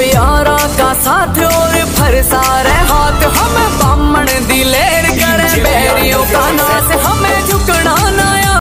we are